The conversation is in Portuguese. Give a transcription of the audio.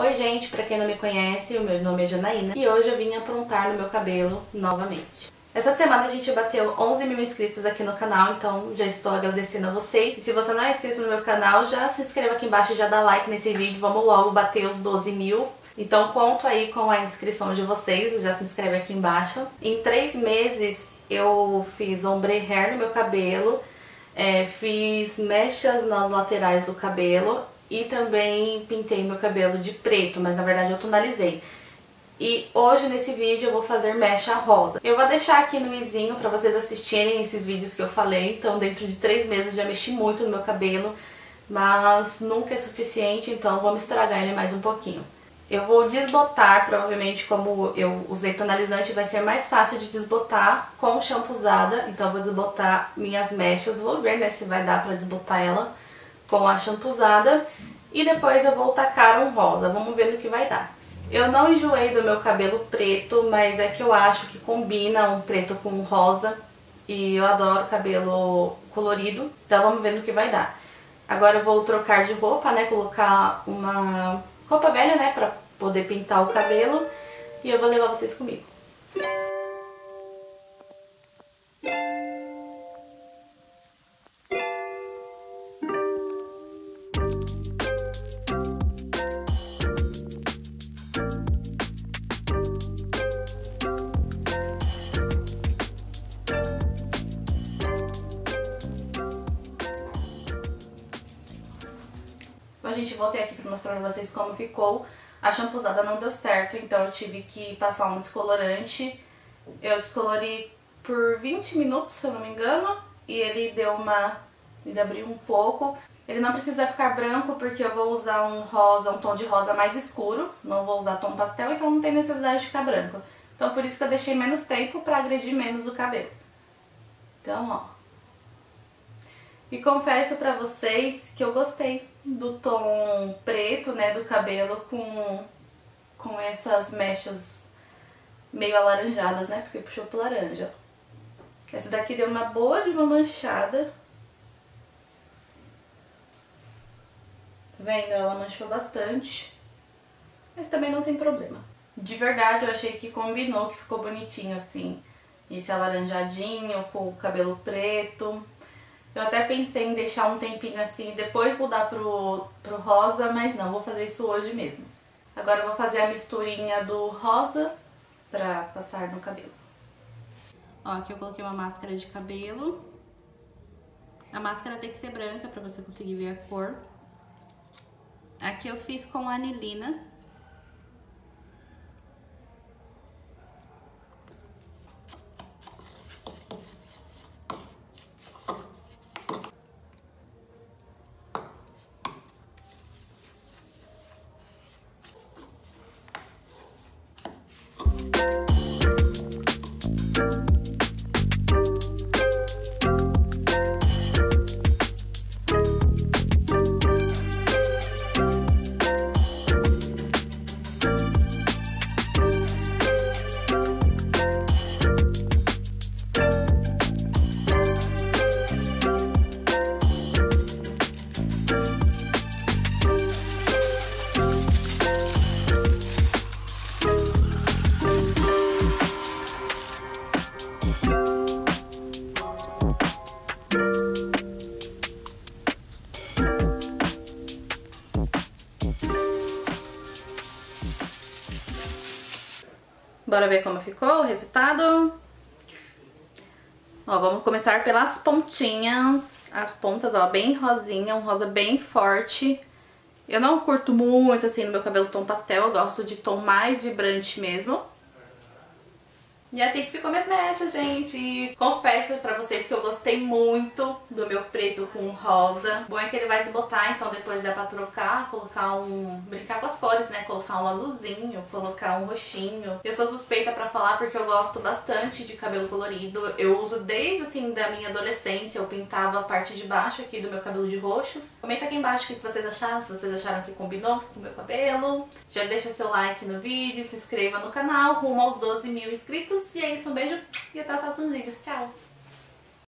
Oi gente, pra quem não me conhece, o meu nome é Janaína e hoje eu vim aprontar no meu cabelo novamente. Essa semana a gente bateu 11 mil inscritos aqui no canal, então já estou agradecendo a vocês. E se você não é inscrito no meu canal, já se inscreva aqui embaixo e já dá like nesse vídeo, vamos logo bater os 12 mil. Então conto aí com a inscrição de vocês, já se inscreve aqui embaixo. Em três meses eu fiz ombre hair no meu cabelo, é, fiz mechas nas laterais do cabelo e também pintei meu cabelo de preto, mas na verdade eu tonalizei. E hoje nesse vídeo eu vou fazer mecha rosa. Eu vou deixar aqui no izinho pra vocês assistirem esses vídeos que eu falei. Então dentro de três meses já mexi muito no meu cabelo, mas nunca é suficiente, então vamos estragar ele mais um pouquinho. Eu vou desbotar, provavelmente como eu usei tonalizante, vai ser mais fácil de desbotar com shampoo usada. Então eu vou desbotar minhas mechas, vou ver né, se vai dar pra desbotar ela com a shampuzada e depois eu vou tacar um rosa, vamos ver no que vai dar. Eu não enjoei do meu cabelo preto, mas é que eu acho que combina um preto com um rosa e eu adoro cabelo colorido, então vamos ver no que vai dar. Agora eu vou trocar de roupa, né, colocar uma roupa velha, né, pra poder pintar o cabelo e eu vou levar vocês comigo. Bom, gente, voltei aqui pra mostrar pra vocês como ficou. A champuzada não deu certo, então eu tive que passar um descolorante. Eu descolori por 20 minutos, se eu não me engano, e ele deu uma... ele abriu um pouco. Ele não precisa ficar branco porque eu vou usar um rosa, um tom de rosa mais escuro, não vou usar tom pastel, então não tem necessidade de ficar branco. Então por isso que eu deixei menos tempo pra agredir menos o cabelo. Então, ó, e confesso pra vocês que eu gostei do tom preto, né, do cabelo com, com essas mechas meio alaranjadas, né, porque puxou pro laranja. Essa daqui deu uma boa de uma manchada. Tá vendo? Ela manchou bastante. Mas também não tem problema. De verdade, eu achei que combinou, que ficou bonitinho assim. Esse alaranjadinho com o cabelo preto. Eu até pensei em deixar um tempinho assim e depois mudar pro, pro rosa, mas não, vou fazer isso hoje mesmo. Agora eu vou fazer a misturinha do rosa pra passar no cabelo. Ó, aqui eu coloquei uma máscara de cabelo. A máscara tem que ser branca pra você conseguir ver a cor. Aqui eu fiz com anilina. Bora ver como ficou o resultado. Ó, vamos começar pelas pontinhas. As pontas, ó, bem rosinha, um rosa bem forte. Eu não curto muito, assim, no meu cabelo tom pastel. Eu gosto de tom mais vibrante mesmo. E assim que ficou minhas mechas, gente. Confesso pra vocês que eu gostei muito do meu preto com rosa. Bom é que ele vai desbotar, então depois dá pra trocar, colocar um... brincar com as cores, né? Colocar um azulzinho, colocar um roxinho. Eu sou suspeita pra falar porque eu gosto bastante de cabelo colorido. Eu uso desde, assim, da minha adolescência. Eu pintava a parte de baixo aqui do meu cabelo de roxo. Comenta aqui embaixo o que vocês acharam, se vocês acharam que combinou com o meu cabelo. Já deixa seu like no vídeo, se inscreva no canal, rumo aos 12 mil inscritos. E é isso, um beijo e até os próximos vídeos. Tchau!